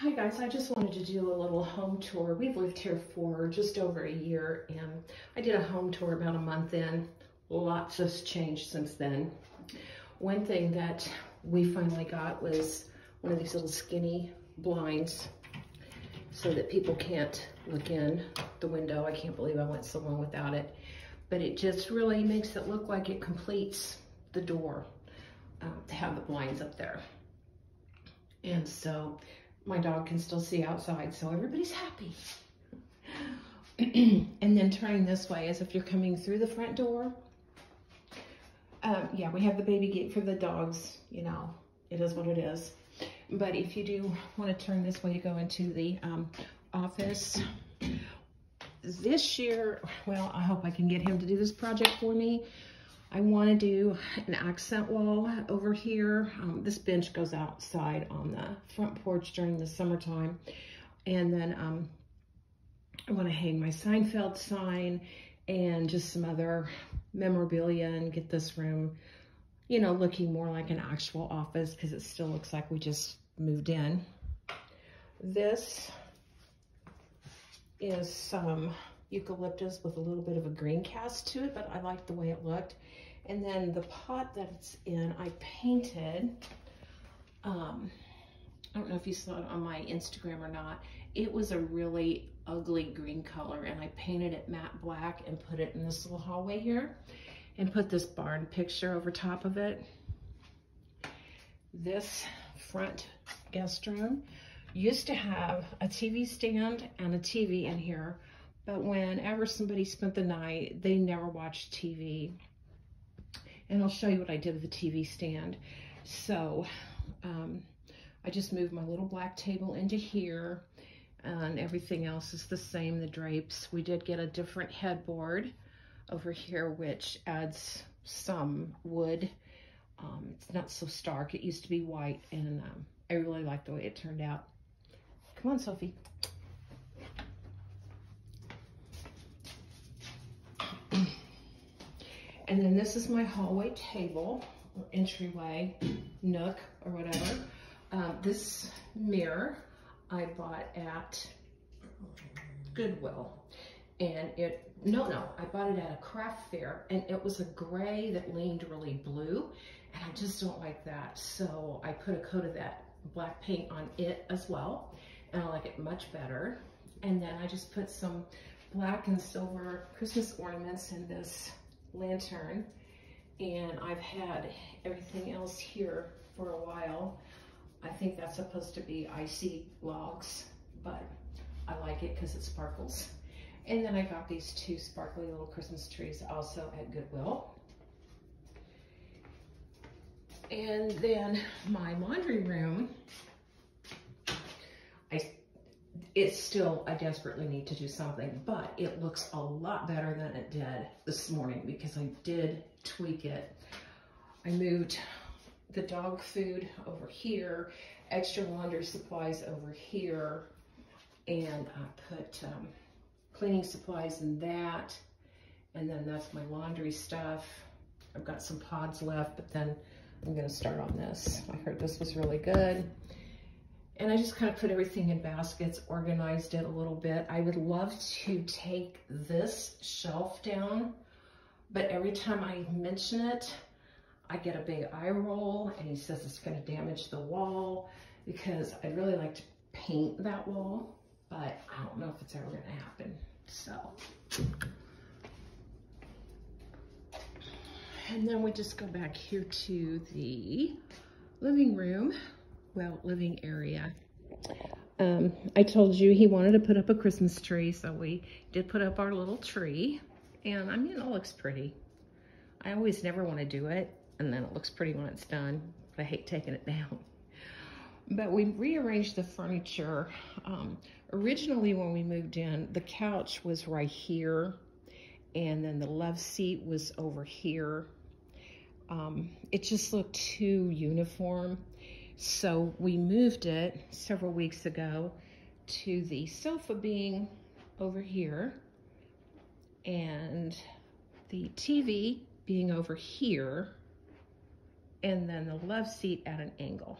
Hi guys, I just wanted to do a little home tour. We've lived here for just over a year and I did a home tour about a month in. Lots has changed since then. One thing that we finally got was one of these little skinny blinds so that people can't look in the window. I can't believe I went so long without it. But it just really makes it look like it completes the door uh, to have the blinds up there. And so my dog can still see outside, so everybody's happy. and then turning this way as if you're coming through the front door. Um, yeah, we have the baby gate for the dogs, you know, it is what it is. But if you do want to turn this way to go into the um, office, this year, well, I hope I can get him to do this project for me. I want to do an accent wall over here. Um, this bench goes outside on the front porch during the summertime. And then um, I want to hang my Seinfeld sign and just some other memorabilia and get this room, you know, looking more like an actual office because it still looks like we just moved in. This is some eucalyptus with a little bit of a green cast to it, but I like the way it looked. And then the pot that it's in, I painted, um, I don't know if you saw it on my Instagram or not. It was a really ugly green color and I painted it matte black and put it in this little hallway here and put this barn picture over top of it. This front guest room used to have a TV stand and a TV in here, but whenever somebody spent the night, they never watched TV and I'll show you what I did with the TV stand. So um, I just moved my little black table into here and everything else is the same, the drapes. We did get a different headboard over here, which adds some wood. Um, it's not so stark. It used to be white and um, I really like the way it turned out. Come on, Sophie. And then this is my hallway table or entryway nook or whatever. Um, this mirror I bought at Goodwill. And it, no, no, I bought it at a craft fair and it was a gray that leaned really blue. And I just don't like that. So I put a coat of that black paint on it as well. And I like it much better. And then I just put some black and silver Christmas ornaments in this lantern and I've had everything else here for a while. I think that's supposed to be icy logs, but I like it because it sparkles. And then I got these two sparkly little Christmas trees also at Goodwill. And then my laundry room, it's still, I desperately need to do something, but it looks a lot better than it did this morning because I did tweak it. I moved the dog food over here, extra laundry supplies over here, and I put um, cleaning supplies in that, and then that's my laundry stuff. I've got some pods left, but then I'm gonna start on this. I heard this was really good. And I just kind of put everything in baskets, organized it a little bit. I would love to take this shelf down, but every time I mention it, I get a big eye roll and he says it's gonna damage the wall because I'd really like to paint that wall, but I don't know if it's ever gonna happen, so. And then we just go back here to the living room living area. Um, I told you he wanted to put up a Christmas tree, so we did put up our little tree. And I mean, it looks pretty. I always never want to do it, and then it looks pretty when it's done. I hate taking it down. But we rearranged the furniture. Um, originally, when we moved in, the couch was right here, and then the love seat was over here. Um, it just looked too uniform. So we moved it several weeks ago to the sofa being over here and the TV being over here and then the love seat at an angle.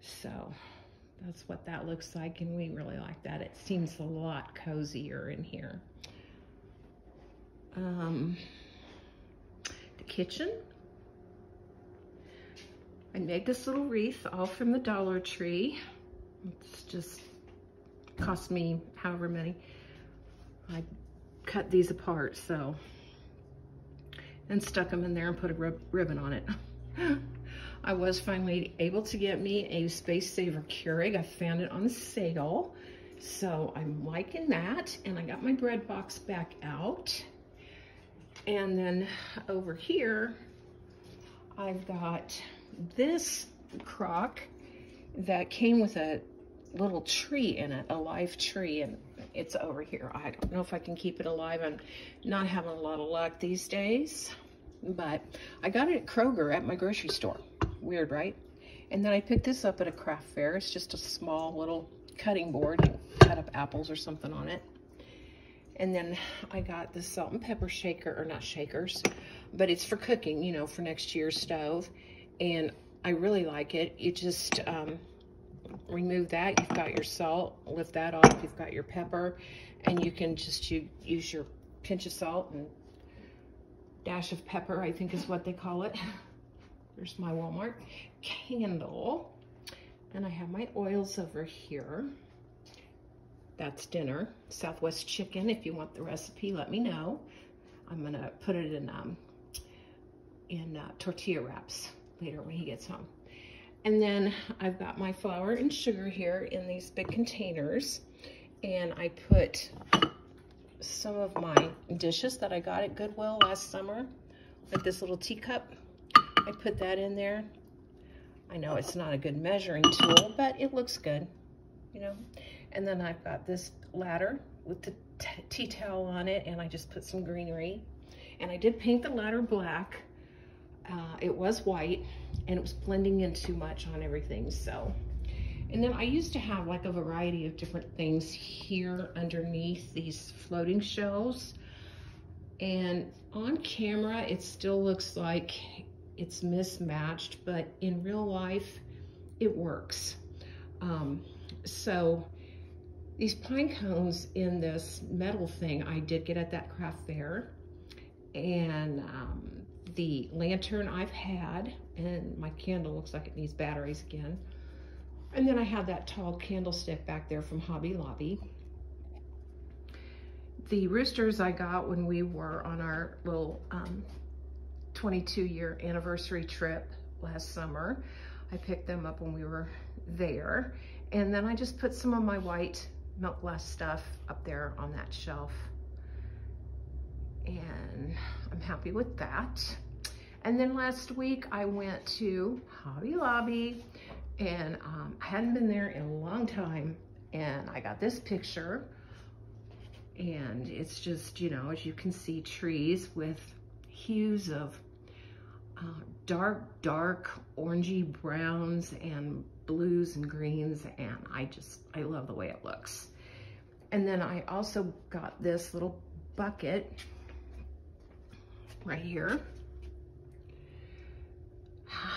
So that's what that looks like, and we really like that. It seems a lot cozier in here. Um, the kitchen. I made this little wreath all from the Dollar Tree. It's just cost me however many. I cut these apart, so, and stuck them in there and put a rib ribbon on it. I was finally able to get me a Space Saver Keurig. I found it on sale. So I'm liking that. And I got my bread box back out. And then over here, I've got this crock that came with a little tree in it, a live tree, and it's over here. I don't know if I can keep it alive. I'm not having a lot of luck these days, but I got it at Kroger at my grocery store. Weird, right? And then I picked this up at a craft fair. It's just a small little cutting board. Cut up apples or something on it. And then I got the salt and pepper shaker, or not shakers, but it's for cooking, you know, for next year's stove. And I really like it. You just um, remove that. You've got your salt. Lift that off. You've got your pepper. And you can just you, use your pinch of salt and dash of pepper, I think is what they call it. There's my Walmart candle. And I have my oils over here. That's dinner. Southwest chicken. If you want the recipe, let me know. I'm gonna put it in um, in uh, tortilla wraps later when he gets home. And then I've got my flour and sugar here in these big containers. And I put some of my dishes that I got at Goodwill last summer, like this little teacup. I put that in there. I know it's not a good measuring tool, but it looks good, you know. And then I've got this ladder with the tea towel on it, and I just put some greenery. And I did paint the ladder black. Uh, it was white, and it was blending in too much on everything, so. And then I used to have like a variety of different things here underneath these floating shelves. And on camera, it still looks like it's mismatched, but in real life, it works. Um, so these pine cones in this metal thing I did get at that craft fair. And um, the lantern I've had, and my candle looks like it needs batteries again. And then I have that tall candlestick back there from Hobby Lobby. The roosters I got when we were on our little um, 22 year anniversary trip last summer. I picked them up when we were there. And then I just put some of my white milk glass stuff up there on that shelf. And I'm happy with that. And then last week I went to Hobby Lobby and um, I hadn't been there in a long time. And I got this picture and it's just, you know, as you can see, trees with hues of uh, dark, dark orangey browns and blues and greens. And I just, I love the way it looks. And then I also got this little bucket right here.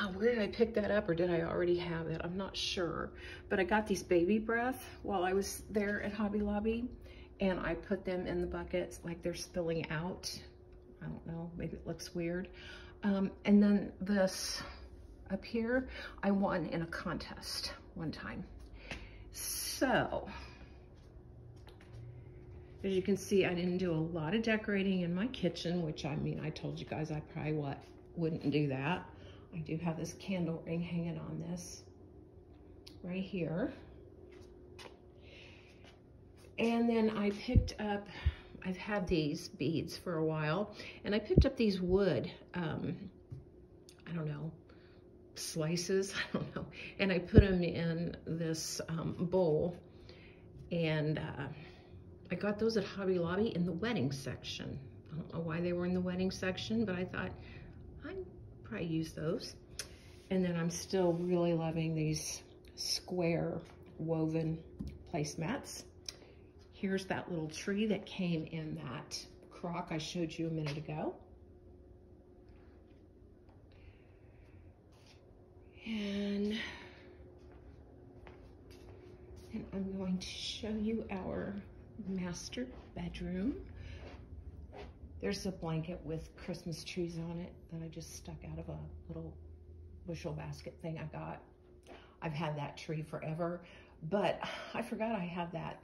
Ah, where did I pick that up or did I already have it? I'm not sure. But I got these baby breath while I was there at Hobby Lobby and I put them in the buckets like they're spilling out. I don't know, maybe it looks weird. Um, and then this up here, I won in a contest one time. So, as you can see, I didn't do a lot of decorating in my kitchen, which I mean, I told you guys I probably what wouldn't do that. I do have this candle ring hanging on this right here. And then I picked up I've had these beads for a while, and I picked up these wood, um, I don't know, slices, I don't know, and I put them in this um, bowl, and uh, I got those at Hobby Lobby in the wedding section. I don't know why they were in the wedding section, but I thought I'd probably use those. And then I'm still really loving these square woven placemats. Here's that little tree that came in that crock I showed you a minute ago. And And I'm going to show you our master bedroom. There's a blanket with Christmas trees on it that I just stuck out of a little bushel basket thing I got. I've had that tree forever, but I forgot I had that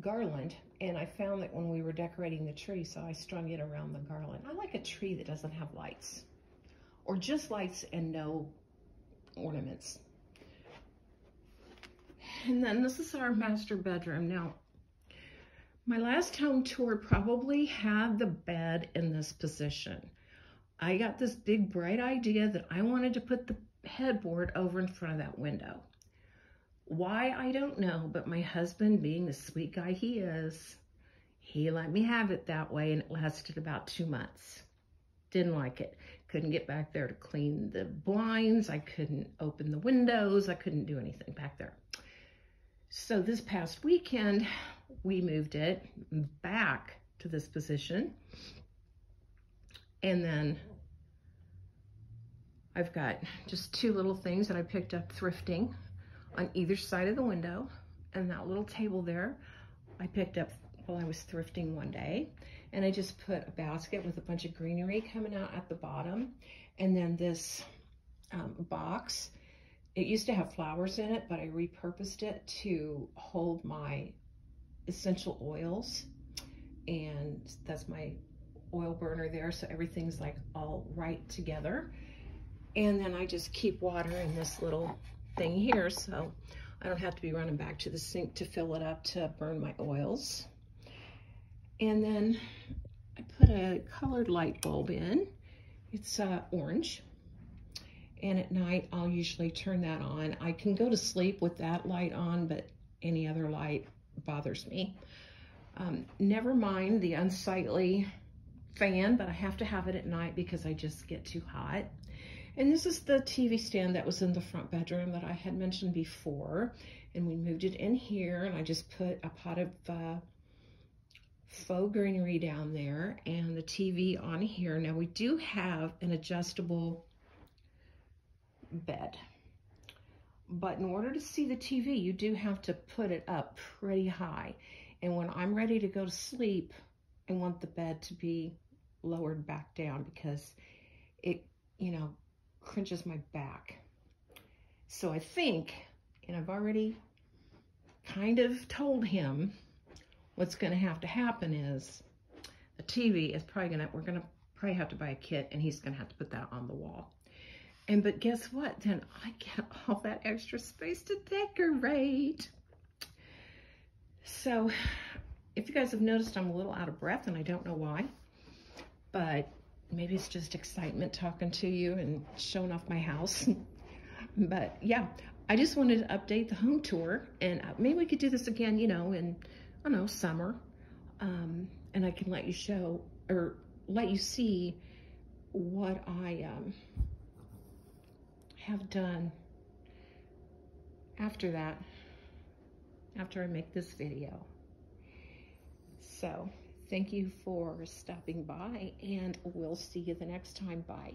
garland and I found that when we were decorating the tree, so I strung it around the garland. I like a tree that doesn't have lights or just lights and no ornaments. And then this is our master bedroom. Now, my last home tour probably had the bed in this position. I got this big bright idea that I wanted to put the headboard over in front of that window. Why, I don't know, but my husband, being the sweet guy he is, he let me have it that way and it lasted about two months. Didn't like it. Couldn't get back there to clean the blinds. I couldn't open the windows. I couldn't do anything back there. So this past weekend, we moved it back to this position. And then I've got just two little things that I picked up thrifting on either side of the window. And that little table there, I picked up while I was thrifting one day. And I just put a basket with a bunch of greenery coming out at the bottom. And then this um, box, it used to have flowers in it, but I repurposed it to hold my essential oils. And that's my oil burner there. So everything's like all right together. And then I just keep water in this little thing here. So I don't have to be running back to the sink to fill it up to burn my oils. And then I put a colored light bulb in. It's uh, orange. And at night, I'll usually turn that on. I can go to sleep with that light on, but any other light bothers me. Um, never mind the unsightly fan, but I have to have it at night because I just get too hot. And this is the TV stand that was in the front bedroom that I had mentioned before. And we moved it in here and I just put a pot of uh, faux greenery down there and the TV on here. Now we do have an adjustable bed. But in order to see the TV, you do have to put it up pretty high. And when I'm ready to go to sleep, I want the bed to be lowered back down because it, you know, cringes my back. So I think, and I've already kind of told him what's going to have to happen is the TV is probably going to, we're going to probably have to buy a kit and he's going to have to put that on the wall. And, but guess what? Then I get all that extra space to decorate. So if you guys have noticed, I'm a little out of breath and I don't know why, but maybe it's just excitement talking to you and showing off my house. but yeah, I just wanted to update the home tour and uh, maybe we could do this again, you know, in I don't know, summer. Um, and I can let you show or let you see what I um, have done after that, after I make this video. So thank you for stopping by and we'll see you the next time. Bye.